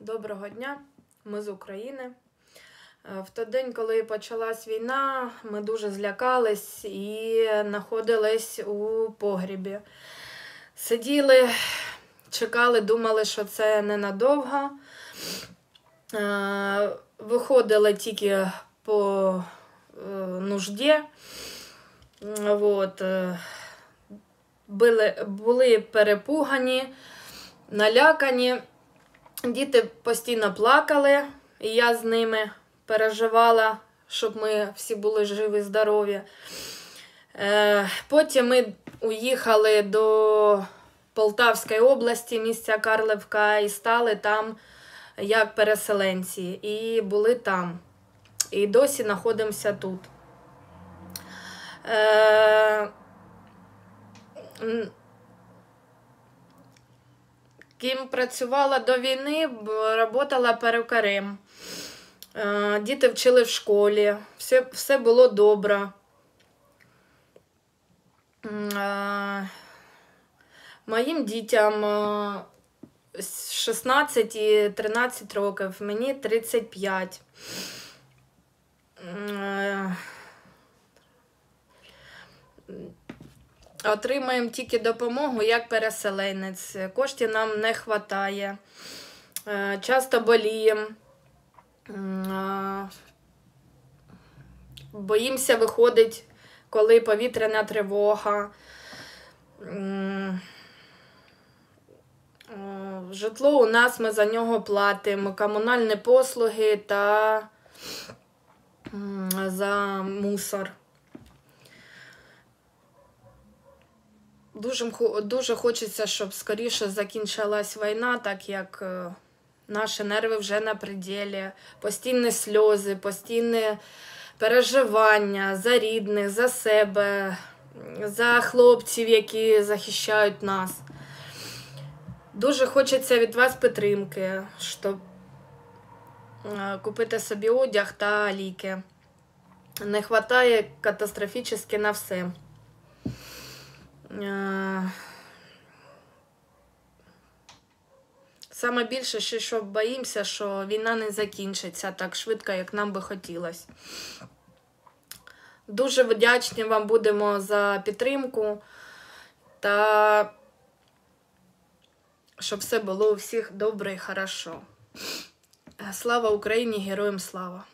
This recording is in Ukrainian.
Доброго дня, ми з України. Е, В той день, коли почалась війна, ми дуже злякались і знаходились у погрібі. Сиділи, чекали, думали, що це ненадовго. Е, Виходили тільки по е, нужді. Були, були перепугані, налякані. Діти постійно плакали, і я з ними переживала, щоб ми всі були живі, здорові. Е, Потім ми уїхали до Полтавської області, місця Карлівка, і стали там як переселенці. І були там. І досі знаходимося тут. Ким працювала до війни, працювала перукарем. Е, Діти вчили в школі, все, все було добре. Е, Моїм дітям е, 16 і 13 років, мені 35. Отримаємо тільки допомогу як переселенець. Коштів нам не вистачає. Часто боліємо. Е, Боїмося виходить, коли повітряна тривога. Е, Житло у нас ми за нього платимо, комунальні послуги та за мусор. Дуже, дуже хочеться, щоб скоріше закінчилась війна, так як е, наші нерви вже на пределі, постійні сльози, постійне переживання за рідних, за себе, за хлопців, які захищають нас. Дуже хочеться від вас підтримки, щоб е, купити собі одяг та ліки. Не вистачає катастрофічно на все. Е, Саме більше, що боїмося, що війна не закінчиться так швидко, як нам би хотілося. Дуже вдячні вам будемо за підтримку та щоб все було у всіх добре і хорошо. Слава Україні, героям слава!